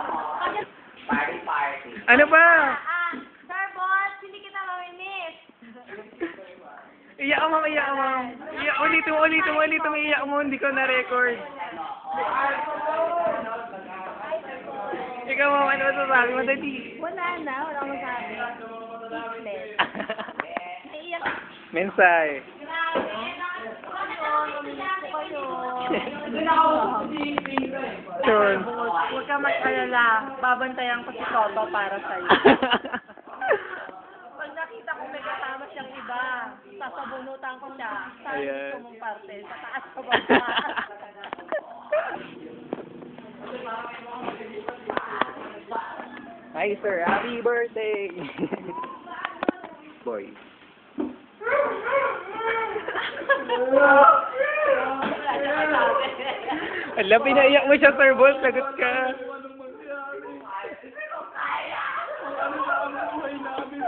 Party, party. Ano ba? Ah, Sir Boss, hindi kita mamimiss. Iyak mo, iyak mo. Iyak, ulitin mo, ulitin mo, ulitin mo, iyak mo, hindi ko na-record. Ikaw mo, ano masasabi mo, dali. Wala na, wala akong masabi. Naiiyak Mensay. kayo, namimiss ko kayo. Yun. Huwag ka mag-alala, babantayan ko si Toto para sa'yo. Pag nakita ko may kasama siyang iba, sasabunutan ko siya. Saan Ayan. gusto mong parte? Sa taas o baba? Hi, sir. Happy birthday. Boy. Ala, pinaiyak mo siya, sir boss. Lagot ka. Ano na ang buhay namin